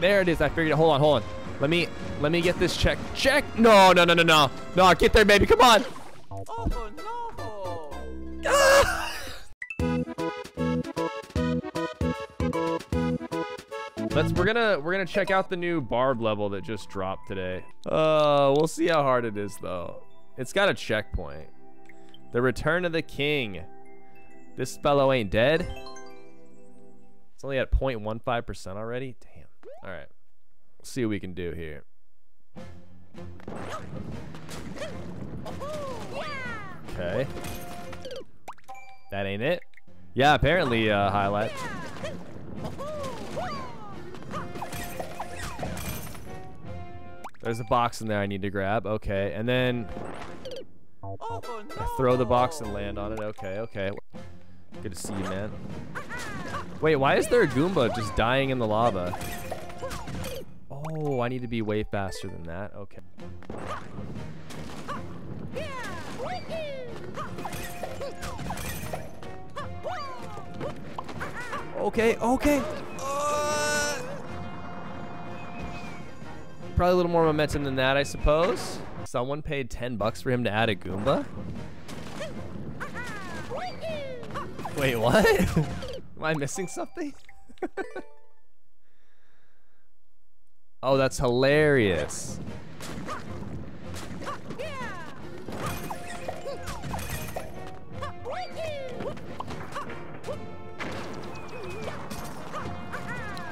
There it is. I figured it. Hold on, hold on. Let me let me get this check. Check. No, no, no, no, no. No, get there, baby. Come on. Oh no! Let's we're gonna we're gonna check out the new barb level that just dropped today. Uh we'll see how hard it is though. It's got a checkpoint. The return of the king. This fellow ain't dead. It's only at 0.15% already. Damn. Alright. Let's see what we can do here. Okay. That ain't it. Yeah, apparently uh highlight. There's a box in there I need to grab. Okay, and then! I throw the box and land on it. Okay, okay. Good to see you, man. Wait, why is there a Goomba just dying in the lava? Oh, I need to be way faster than that. Okay. Okay, okay. Uh, Probably a little more momentum than that, I suppose. Someone paid 10 bucks for him to add a Goomba? Wait, what? Am I missing something? oh, that's hilarious.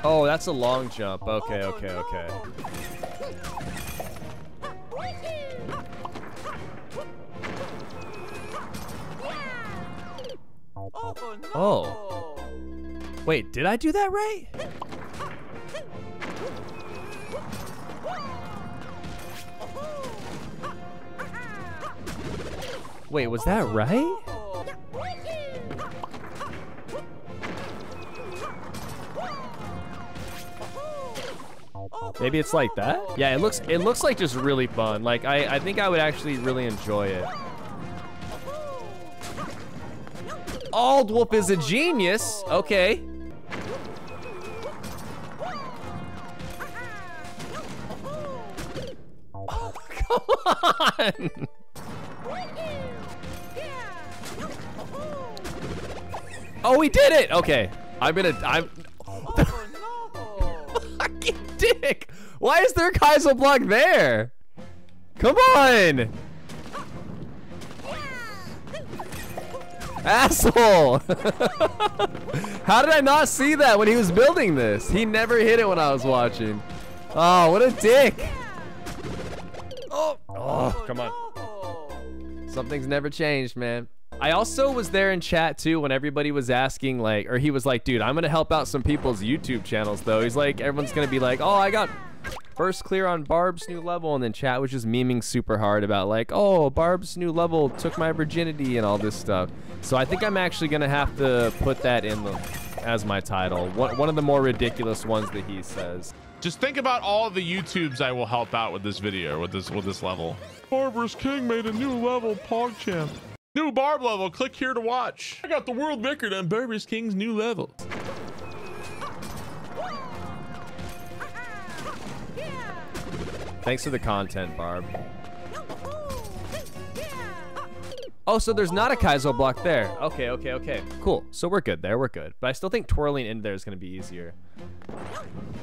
Oh, that's a long jump. Okay, okay, okay. Oh! Oh. Wait, did I do that right? Wait, was that right? Maybe it's like that? Yeah, it looks it looks like just really fun. Like I, I think I would actually really enjoy it. Aldwolf is a genius. Okay. Come on. Oh, we did it. Okay. I'm gonna. I'm. Oh no! Fucking dick. Why is there a Kaizo block there? Come on. Asshole! How did I not see that when he was building this? He never hit it when I was watching. Oh, what a dick! Oh, oh, oh come on. on. Something's never changed, man. I also was there in chat too when everybody was asking, like, or he was like, dude, I'm gonna help out some people's YouTube channels though. He's like, everyone's gonna be like, oh, I got first clear on Barb's new level, and then chat was just memeing super hard about like, oh, Barb's new level took my virginity and all this stuff. So I think I'm actually gonna have to put that in the as my title. One, one of the more ridiculous ones that he says. Just think about all the YouTubes I will help out with this video, with this with this level. BarbarousKing made a new level, PogChamp. New Barb level, click here to watch. I got the world record on BarbarousKing's new level. Thanks for the content, Barb. Oh, so there's not a Kaizo block there. Okay, okay, okay. Cool. So we're good there. We're good. But I still think twirling in there is going to be easier.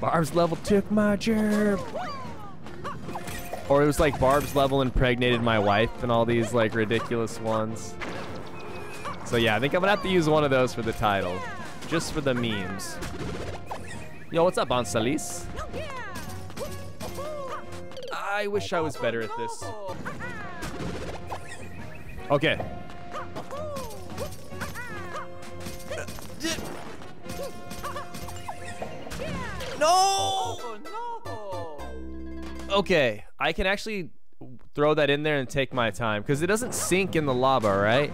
Barb's level took my gerb. Or it was like Barb's level impregnated my wife and all these like ridiculous ones. So yeah, I think I'm to have to use one of those for the title. Just for the memes. Yo, what's up, Ansalis? I wish I was better at this. Okay. No! Okay, I can actually throw that in there and take my time because it doesn't sink in the lava, right?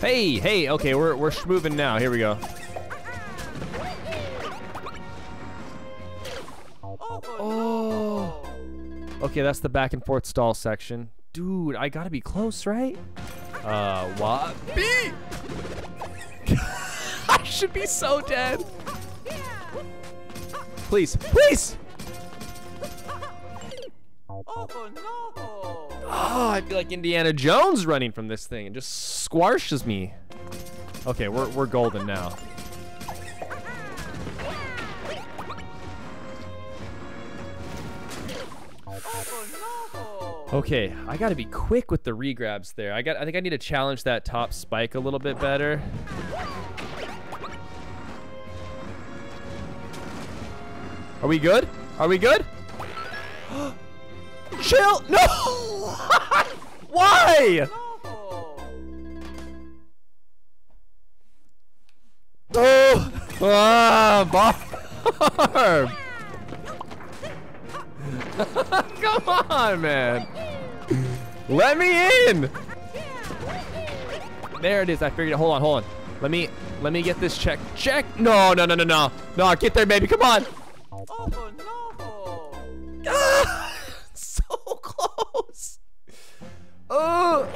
Hey, hey, okay, we're we're moving now. Here we go. Oh. Okay, that's the back and forth stall section. Dude, I gotta be close, right? Uh, what? Should be so dead. Please, please. Oh no! Oh, I feel like Indiana Jones running from this thing and just squashes me. Okay, we're, we're golden now. Okay, I gotta be quick with the regrabs there. I got I think I need to challenge that top spike a little bit better. Are we good? Are we good? Chill! No! Why? Oh! Ah, Barb! Come on, man! Let me in! There it is. I figured it. Hold on, hold on. Let me let me get this check. Check. No, no, no, no, no. No, get there, baby. Come on. Oh no! Ah, so close. Oh.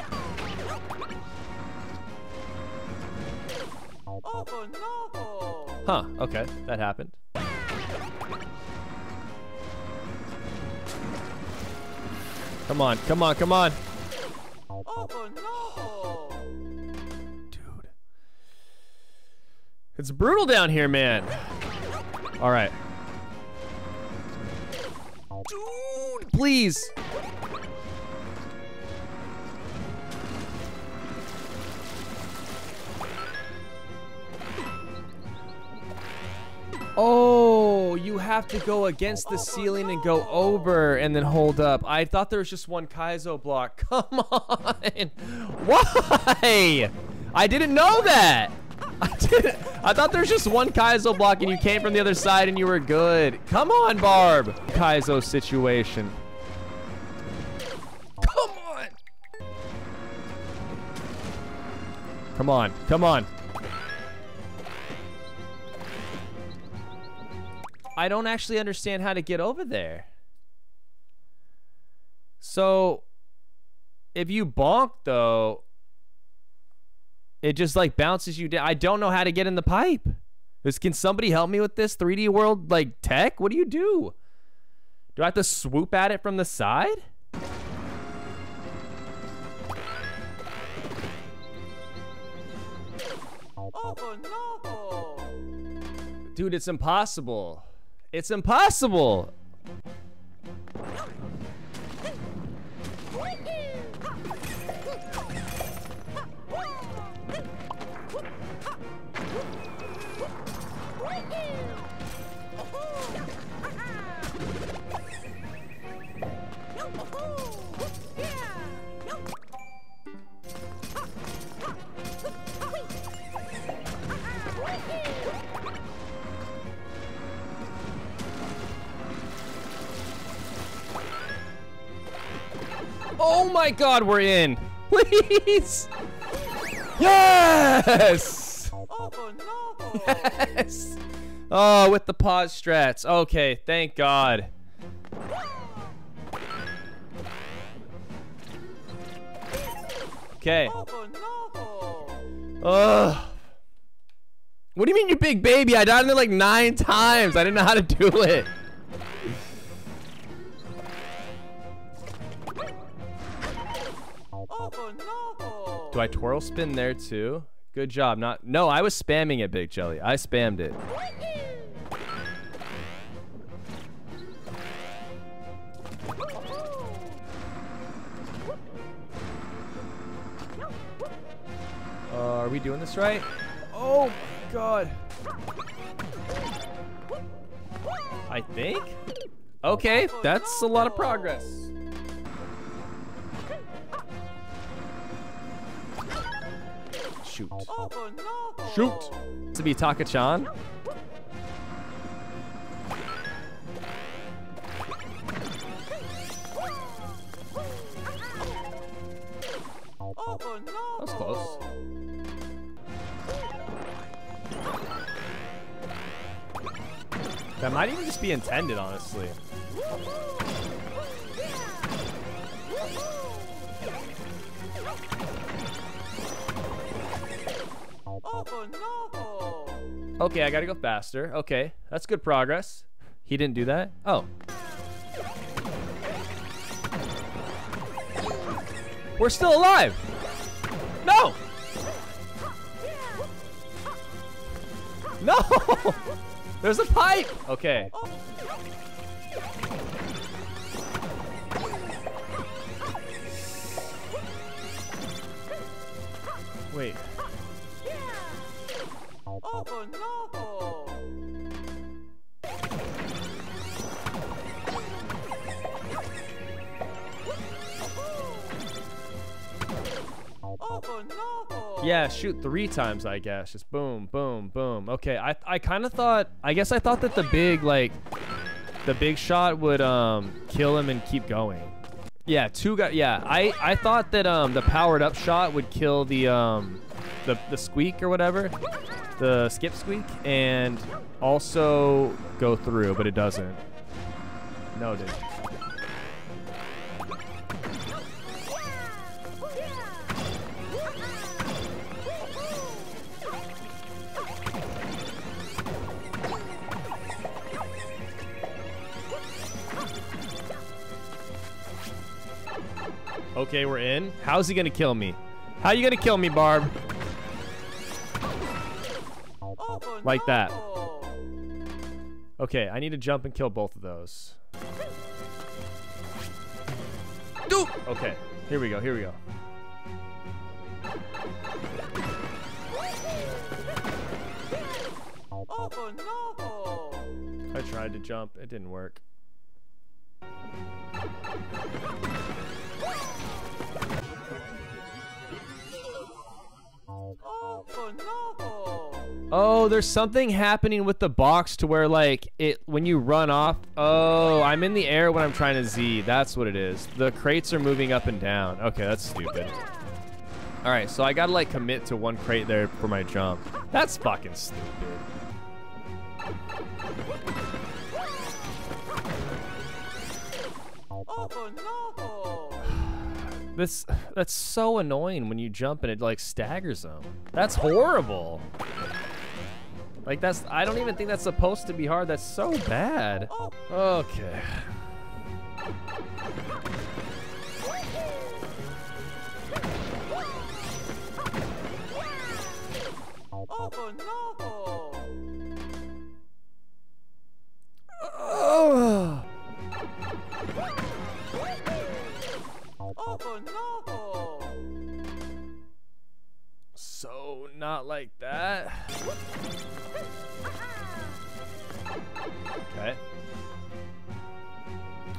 Oh no! Huh. Okay, that happened. Come on, come on, come on. Oh no! Dude. It's brutal down here, man. All right. Please. Oh, you have to go against the ceiling and go over and then hold up. I thought there was just one Kaizo block. Come on. Why? I didn't know that. I didn't. I thought there was just one Kaizo block and you came from the other side and you were good. Come on, Barb. Kaizo situation. Come on. Come on. I don't actually understand how to get over there. So, if you bonk though, it just like bounces you down. I don't know how to get in the pipe. This, can somebody help me with this 3D world like tech? What do you do? Do I have to swoop at it from the side? No! Dude, it's impossible. It's impossible. Oh my god, we're in. Please. Yes. Oh no! Yes. Oh, with the pause strats. Okay, thank God. Okay. Oh no! Ugh. What do you mean, you big baby? I died in there like nine times. I didn't know how to do it. Do I twirl spin there too? Good job. Not. No, I was spamming it, Big Jelly. I spammed it. Uh, are we doing this right? Oh my god. I think? Okay, that's a lot of progress. Shoot. Oh! Shoot. To be Taka-chan? Oh! That was close. That might even just be intended, honestly. Okay, I gotta go faster. Okay, that's good progress. He didn't do that? Oh. We're still alive! No! No! There's a pipe! Okay. Wait. Yeah, shoot three times, I guess. Just boom, boom, boom. Okay, I, I kind of thought, I guess I thought that the big, like, the big shot would um kill him and keep going. Yeah, two guys. Yeah, I, I thought that um the powered up shot would kill the um the the squeak or whatever, the Skipsqueak, and also go through, but it doesn't. No, Okay, we're in. How's he gonna kill me? How you gonna kill me, Barb? Like that. Okay, I need to jump and kill both of those. Okay, here we go, here we go. I tried to jump, it didn't work. Oh, there's something happening with the box to where like it when you run off. Oh, I'm in the air when I'm trying to Z. That's what it is. The crates are moving up and down. Okay, that's stupid. All right, so I gotta like commit to one crate there for my jump. That's fucking stupid. Oh no! This that's so annoying when you jump and it like staggers them. That's horrible. Like that's I don't even think that's supposed to be hard. That's so bad. Okay. Oh no! Oh. Oh no! So not like that.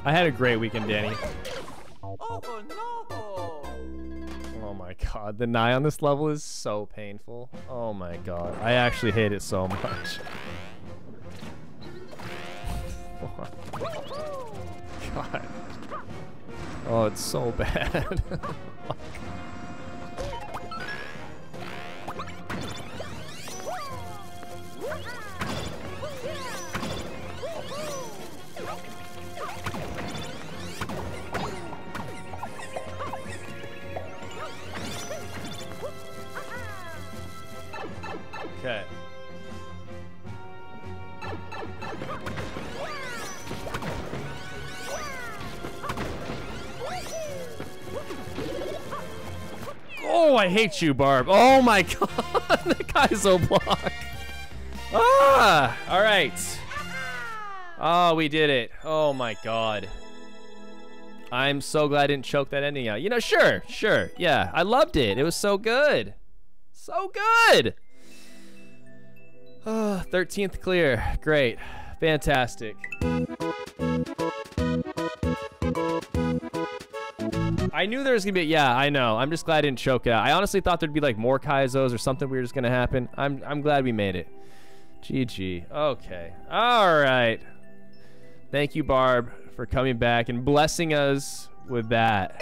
I had a great weekend, Danny. Oh no! Oh my god, the Nye on this level is so painful. Oh my god, I actually hate it so much. god. Oh, it's so bad. Okay. Oh, I hate you, Barb. Oh my god, the Kaizo block. Ah, all right. Oh, we did it. Oh my god. I'm so glad I didn't choke that ending out. You know, sure, sure. Yeah, I loved it. It was so good. So good. Ah, oh, 13th clear. Great. Fantastic. I knew there was gonna be. Yeah, I know. I'm just glad I didn't choke out. I honestly thought there'd be like more Kaizos or something weird was gonna happen. I'm I'm glad we made it. GG. Okay. All right. Thank you, Barb, for coming back and blessing us with that.